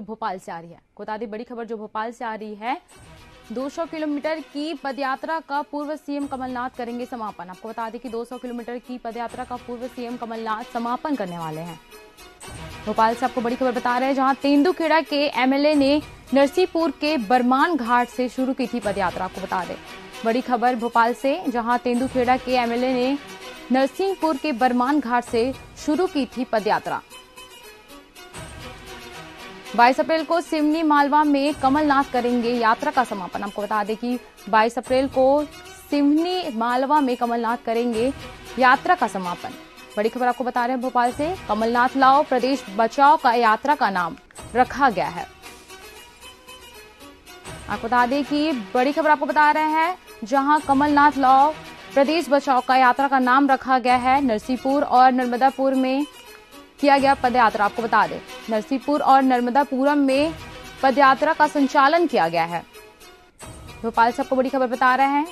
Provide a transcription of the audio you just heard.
भोपाल से आ रही है। बता दी बड़ी खबर जो भोपाल से आ रही है। 200 किलोमीटर की पदयात्रा का पूर्व सीएम कमलनाथ करेंगे समापन। आपको बता दें कि 200 किलोमीटर की पदयात्रा का पूर्व सीएम कमलनाथ समापन करने वाले हैं। भोपाल से आपको बड़ी खबर बता रहे हैं, जहाँ तेंदुखेड़ा के एमएलए ने नरसीपुर के बरमान घाट से शुरू की थी पदयात्रा। आपको बता दें, बड़ी खबर भोपाल से, जहाँ तेंदुखेड़ा के एमएलए ने नरसिंहपुर के बरमान घाट से शुरू की थी पदयात्रा। बाईस अप्रैल को सिवनी मालवा में कमलनाथ करेंगे यात्रा का समापन। आपको बता दें कि 22 अप्रैल को सिवनी मालवा में कमलनाथ करेंगे यात्रा का समापन। बड़ी खबर आपको बता रहे हैं, भोपाल से कमलनाथ लाओ, प्रदेश बचाओ का यात्रा का नाम रखा गया है। आपको बता दें कि बड़ी खबर आपको बता रहे हैं, जहाँ कमलनाथ लाओ, प्रदेश बचाओ का यात्रा का नाम रखा गया है। नरसीपुर और नर्मदापुर में किया गया पदयात्रा, आपको बता दें। नरसिंहपुर और नर्मदापुरम में पदयात्रा का संचालन किया गया है। भोपाल से आपको बड़ी खबर बता रहे हैं।